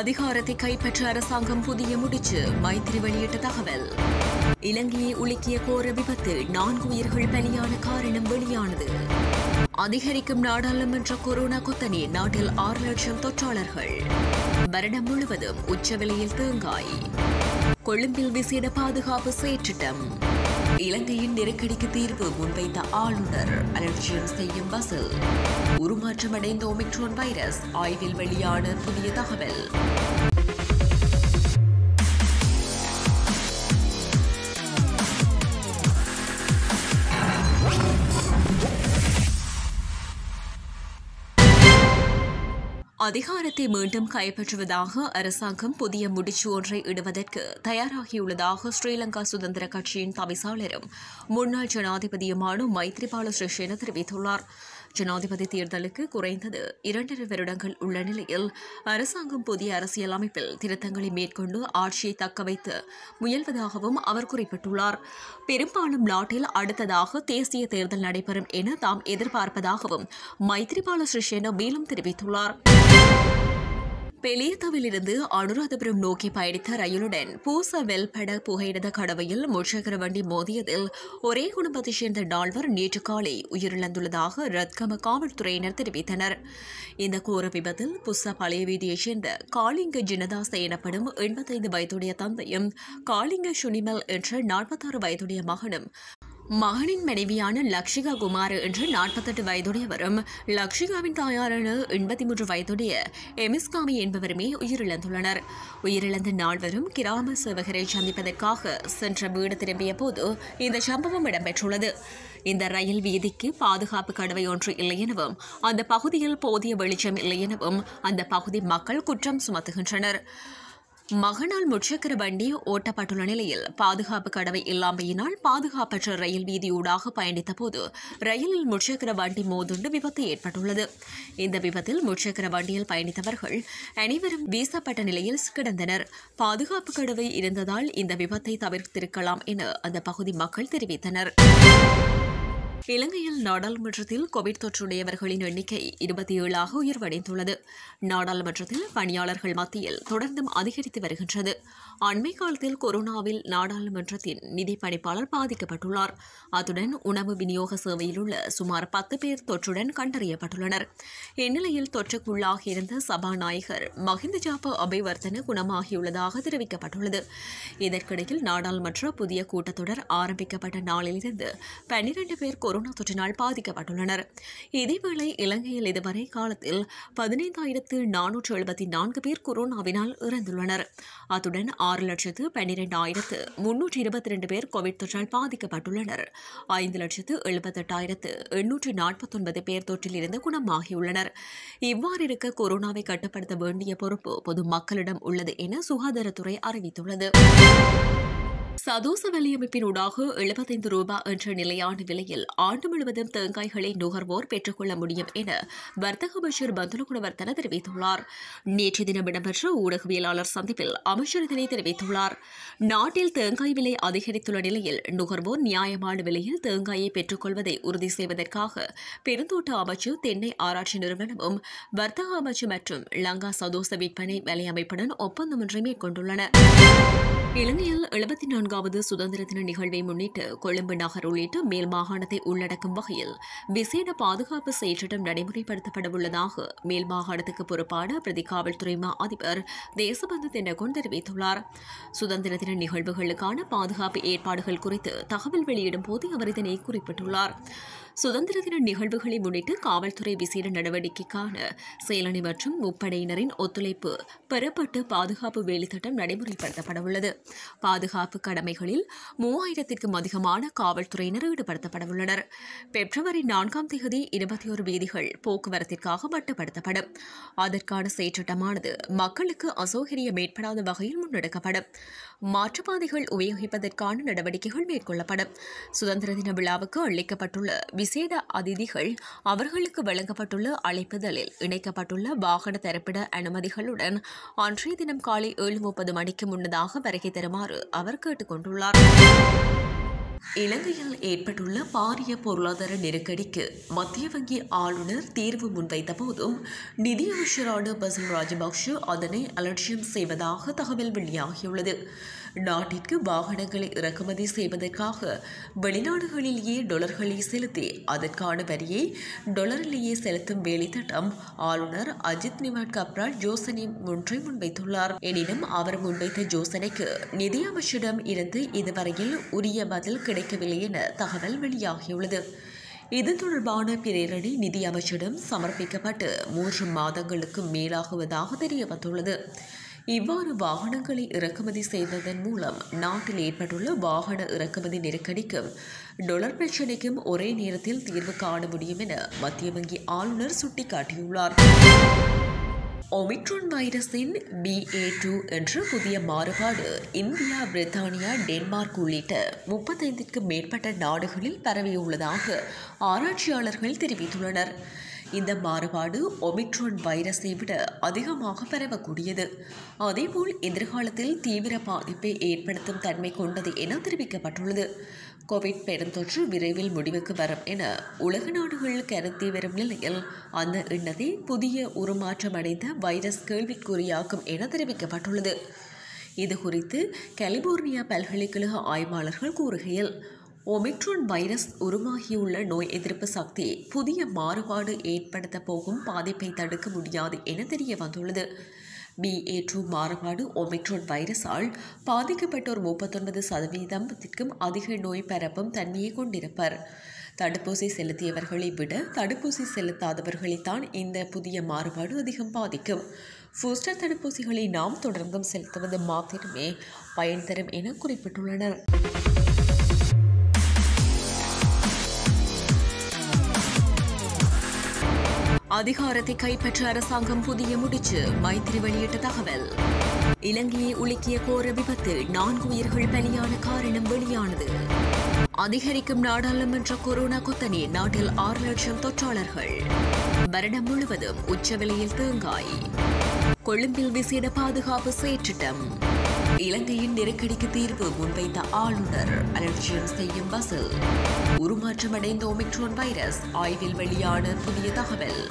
அதிகாரத்தை கைப்பற்ற அரசாங்கம் புதிய முடிச்சு. மைத்திரி வெளியிட்ட தகவல். இலங்கையை உலுக்கிய கோர விபத்து நான்கு உயிர்கள் பலியான காரணம் வெளியானது. அதிகரிக்கும் நாடாளுமன்ற கொரோனா கொத்தனி நாட்டில் ஆறு லட்சம் தொற்றாளர்கள். வருடம் முழுவதும் உச்ச விலையில் தேங்காய். கொழும்பில் விசேட பாதுகாப்பு செயற்றிட்டம். இலங்கையின் நெருக்கடிக்கு தீர்வு முன்வைத்த ஆளுநர். அலட்சியம் செய்யும் பசில் உருமாற்றமடைந்த ஒமிக்ரோன் வைரஸ் ஆய்வில் வெளியான புதிய தகவல். அதிகாரத்தை மீண்டும் கைப்பற்றுவதாக அரசாங்கம் புதிய முடிச்சு ஒன்றை இடுவதற்கு தயாராகியுள்ளதாக ஸ்ரீலங்கா சுதந்திர கட்சியின் தவிசாளரும் முன்னாள் ஜனாதிபதியுமான மைத்ரிபால சிறிசேன தெரிவித்துள்ளார். ஜனாதிபதி தேர்தலுக்கு குறைந்தது இரண்டரை வருடங்கள் உள்ள நிலையில் அரசாங்கம் புதிய அரசியலமைப்பில் திருத்தங்களை மேற்கொண்டு ஆட்சியை தக்கவைத்து முயல்வதாகவும் அவர் குறிப்பிட்டுள்ளார். பெரும்பாலும் நாட்டில் அடுத்ததாக தேசிய தேர்தல் நடைபெறும் என தாம் எதிர்பார்ப்பதாகவும் மைத்ரிபால சிறிசேன மேலும் தெரிவித்துள்ளார். பெலியத்தவிலிருந்து அனுராதபுரம் நோக்கி பயணித்த ரயிலுடன் பூச வெல்பட புகையிடத கடவையில் முச்சக்கர வண்டி மோதியதில் ஒரே குடும்பத்தைச் சேர்ந்த நால்வர் நேற்று காலை உயிரிழந்துள்ளதாக ரத்கம காவல்துறையினர் தெரிவித்தனர். இந்த கோர விபத்தில் புஸ்ஸ பழைய வீதியைச் சேர்ந்த காளிங்க ஜினதாஸ் எனப்படும் எண்பத்தைந்து வயதுடைய தந்தையும் காளிங்க சுனிமல் என்ற நாற்பத்தாறு வயதுடைய மகனும் மகனின் மனைவியான லக்ஷிகா குமார் என்று நாற்பத்தெட்டு வயதுடையவரும் லக்ஷிகாவின் தாயாரான எண்பத்தி மூன்று வயதுடைய எமிஸ்காமி என்பவருமே உயிரிழந்துள்ளனர். உயிரிழந்த நால்வரும் கிராம சேவகரை சந்திப்பதற்காக சென்ற வீடு திரும்பிய போது இந்த சம்பவம் இடம்பெற்றுள்ளது. இந்த ரயில் வீதிக்கு பாதுகாப்பு கடவை ஒன்று இல்லை எனவும் அந்த பகுதியில் போதிய வெளிச்சம் இல்லை எனவும் அந்த பகுதி மக்கள் குற்றம் சுமத்துகின்றனர். மகனால் முச்சக்கர வண்டி ஓட்டப்பட்டுள்ள நிலையில் பாதுகாப்பு கடவை இல்லாமையினால் பாதுகாப்பற்ற ரயில் வீதியூடாக பயணித்த போது ரயிலில் முச்சக்கர வண்டி மோதுண்டு விபத்து ஏற்பட்டுள்ளது. இந்த விபத்தில் முச்சக்கர வண்டியில் பயணித்தவர்கள் அனைவரும் வீசப்பட்ட நிலையில் கிடந்தனர். பாதுகாப்பு கடவை இருந்ததால் இந்த விபத்தை தவிர்த்திருக்கலாம் என அந்த பகுதி மக்கள் தெரிவித்தனர். இலங்கையில் நாடாளுமன்றத்தில் கோவிட் தொற்றுடையவர்களின் எண்ணிக்கை இருபத்தி ஏழாக உயர்வடைந்துள்ளது. நாடாளுமன்றத்தில் பணியாளர்கள் மத்தியில் தொடர்ந்தும் அதிகரித்து வருகின்றது. அண்மை காலத்தில் கொரோனாவில் நாடாளுமன்றத்தின் நிதி பணிப்பாளர் பாதிக்கப்பட்டுள்ளார். அத்துடன் உணவு விநியோக சேவையில் உள்ள சுமார் பத்து பேர் தொற்றுடன் கண்டறியப்பட்டுள்ளனர். இந்நிலையில் தொற்றுக்குள்ளாகியிருந்த சபாநாயகர் மஹிந்த ஜாப அபிவர்த்தன குணமாகியுள்ளதாக தெரிவிக்கப்பட்டுள்ளது. இதற்கிடையில் நாடாளுமன்ற புதிய கூட்டத்தொடர் ஆரம்பிக்கப்பட்ட நாளிலிருந்து பன்னிரண்டு பேர் கொரோனா கொரோனா தொற்றினால் பாதிக்கப்பட்டுள்ளனர். இதேவேளை இலங்கையில் இதுவரை காலத்தில் பதினைந்தாயிரத்து நானூற்று எழுபத்தி நான்கு பேர் கொரோனாவினால் இறந்துள்ளனர். அத்துடன் ஆறு லட்சத்து பன்னிரெண்டாயிரத்து முன்னூற்றி இருபத்தி ரெண்டு பேர் கோவிட் தொற்றால் பாதிக்கப்பட்டுள்ளனர். ஐந்து லட்சத்து எழுபத்தெட்டாயிரத்து எண்ணூற்று நாற்பத்தொன்பது பேர் தொற்றிலிருந்து குணமாகியுள்ளனர். இவ்வாறு இருக்க கொரோனாவை கட்டுப்படுத்த வேண்டிய பொறுப்பு பொது மக்களிடம் உள்ளது என சுகாதாரத்துறை அறிவித்துள்ளது. சதோச வலியமைப்பினூடாக எழுபத்தைந்து ரூபாய் என்ற நிலையான விலையில் ஆண்டு முழுவதும் தேங்காய்களை நுகர்வோர் பெற்றுக்கொள்ள முடியும் என வர்த்தக அமைச்சர் பந்துலகுணவர்த்தன தெரிவித்துள்ளார். நேற்று தினம் இடம்பெற்ற ஊடகவியலாளர் சந்திப்பில் அமைச்சர் இதனை தெரிவித்துள்ளார். நாட்டில் தேங்காய் விலை அதிகரித்துள்ள நிலையில் நுகர்வோர் நியாயமான விலையில் தேங்காயை பெற்றுக்கொள்வதை உறுதி செய்வதற்காக பெருந்தோட்ட அமைச்சு தென்னை ஆராய்ச்சி நிறுவனமும் வர்த்தக அமைச்சு மற்றும் லங்கா சதோச விற்பனை வலையமைப்புடன் ஒப்பந்தம் ஒன்றை மேற்கொண்டுள்ளன. இலங்கையில் எழுபத்தி நான்காவது சுதந்திர தின நிகழ்வை முன்னிட்டு கொழும்பு நகர் உள்ளிட்ட மேல் மாகாணத்தை உள்ளடக்கும் வகையில் விசேட பாதுகாப்பு செயற்றிட்டம் நடைமுறைப்படுத்தப்பட உள்ளதாக மேல் மாகாணத்துக்கு பொறுப்பான பிரதி காவல்துறை மா அதிபர் தேசபந்து தினகோன் தெரிவித்துள்ளார். சுதந்திர தின நிகழ்வுகளுக்கான பாதுகாப்பு ஏற்பாடுகள் குறித்து தகவல் வெளியிடும் போது அவர் இதனை குறிப்பிட்டுள்ளார். சுதந்திர தின நிகழ்வுகளை முன்னிட்டு காவல்துறை விசேட நடவடிக்கைக்கான செயலணி மற்றும் முப்படையினரின் ஒத்துழைப்பு பெறப்பட்டு பாதுகாப்பு வேலைத்திட்டம் நடைமுறைப்படுத்தப்படவுள்ளது. பாதுகாப்பு கடமைகளில் மூவாயிரத்திற்கும் அதிகமான காவல்துறையினர் ஈடுபடுத்தப்பட உள்ளனர் பிப்ரவரி நான்காம் தேதி இருபத்தி ஒரு வீதிகள் போக்குவரத்திற்காக மட்டுப்படுத்தப்படும். அதற்கான செயற்றிட்டமானது மக்களுக்கு அசௌகரியம் ஏற்படாத வகையில் முன்னெடுக்கப்படும். மாற்றுப்பாதைகள் உபயோகிப்பதற்கான நடவடிக்கைகள் மேற்கொள்ளப்படும். சுதந்திர தின விழாவுக்கு அளிக்கப்பட்டுள்ள விசேட அதிதிகள் அவர்களுக்கு வழங்கப்பட்டுள்ள அழைப்புதலில் இணைக்கப்பட்டுள்ள வாகன தரப்பிட அனுமதிகளுடன் அன்றைய தினம் காலை ஏழு முப்பது மணிக்கு முன்னதாக வருகை தருமாறு அவர் கேட்டுக் கொண்டுள்ளார் இலங்கையில் ஏற்பட்டுள்ள பாரிய பொருளாதார நெருக்கடிக்கு மத்திய வங்கி ஆளுநர் தீர்வு முன்வைத்த போதும் நிதியமைச்சரான பசன் ராஜபக்ஷ அதனை அலட்சியம் செய்வதாக தகவல் வெளியாகியுள்ளது. நாட்டிற்கு வாகனங்களை இறக்குமதி செய்வதற்காக வெளிநாடுகளிலேயே டொலர்களை செலுத்தி அதற்கான வரியை டொலரிலேயே செலுத்தும் வேலைத்திட்டம் ஆளுநர் அஜித் நிவாட் கப்ரால் யோசனை ஒன்றை முன்வைத்துள்ளார். எனினும் அவர் முன்வைத்த யோசனைக்கு நிதியமைச்சரிடம் இருந்து இதுவரையில் உரிய பதில் கிடைக்கவில்லை என தகவல் வெளியாகியுள்ளது. இது தொடர்பான பிரேரணை நிதியமைச்சரிடம் சமர்ப்பிக்கப்பட்டு மூன்று மாதங்களுக்கு மேலாகுவதாக தெரிய வந்துள்ளது இவ்வாறு வாகனங்களை இறக்குமதி செய்ததன் மூலம் நாட்டில் ஏற்பட்டுள்ள வாகன இறக்குமதி நெருக்கடிக்கும் டொலர் பிரச்சினைக்கும் ஒரே நேரத்தில் தீர்வு காண முடியும் என மத்திய வங்கி ஆளுநர் சுட்டிக்காட்டியுள்ளார். ஒமிக்ரான் வைரஸின் பிஏ டூ என்ற புதிய மாறுபாடு இந்தியா பிரித்தானியா டென்மார்க் உள்ளிட்ட முப்பத்தைந்திற்கும் மேற்பட்ட நாடுகளில் பரவியுள்ளதாக ஆராய்ச்சியாளர்கள் தெரிவித்துள்ளனர். இந்த மாறுபாடு ஒமிக்ரான் வைரஸை விட அதிகமாக பரவக்கூடியது. அதேபோல் எதிர்காலத்தில் தீவிர பாதிப்பை ஏற்படுத்தும் தன்மை கொண்டது என தெரிவிக்கப்பட்டுள்ளது. கோவிட் பெருந்தொற்று விரைவில் முடிவுக்கு வரும் என உலக நாடுகள் கருத்தி வரும் நிலையில் அந்த எண்ணத்தை புதிய உருமாற்றமடைந்த வைரஸ் கேள்விக்குறியாக்கும் என தெரிவிக்கப்பட்டுள்ளது. இது குறித்து கலிபோர்னியா பல்கலைக்கழக ஆய்வாளர்கள் கூறுகையில் ஒமிக்ரான் வைரஸ் உருவாகியுள்ள நோய் எதிர்ப்பு சக்தி புதிய மாறுபாடு ஏற்படுத்த போகும் பாதிப்பை தடுக்க முடியாது என தெரிய வந்துள்ளது. பிஏ டூ மாறுபாடு ஒமிக்ரான் வைரஸால் பாதிக்கப்பட்டோர் முப்பத்தொன்பது சதவீதத்திற்கும் அதிக நோய் பரப்பும் தன்மையை கொண்டிருப்பர். தடுப்பூசி செலுத்தியவர்களை விட தடுப்பூசி செலுத்தாதவர்களைத்தான் இந்த புதிய மாறுபாடு அதிகம் பாதிக்கும். பூஸ்டர் தடுப்பூசிகளை நாம் தொடர்ந்தும் செலுத்துவது மாத்திரமே பயன் தரும் என குறிப்பிட்டுள்ளனர். அதிகாரத்தை கைப்பற்ற அரசாங்கம் புதிய முடிச்சு. மைத்திரி வெளியிட்ட தகவல். இலங்கையை உலுக்கிய கோர விபத்தில் நான்கு உயிர்கள் பலியான காரணம் வெளியானது. அதிகரிக்கும் நாடாளுமன்ற கொரோனா கொத்தனி நாட்டில் ஆறு லட்சம் தொற்றாளர்கள். வருடம் முழுவதும் உச்ச விலையில் தேங்காய். கொழும்பில் விசேட பாதுகாப்பு செயற்றிட்டம். இலங்கையின் நெருக்கடிக்கு தீர்வு முன்வைத்த ஆளுநர் அலட்சியம் செய்யும் பசில். உருமாற்றமடைந்த ஒமிக்ரோன் வைரஸ் ஆய்வில் வெளியான புதிய தகவல்.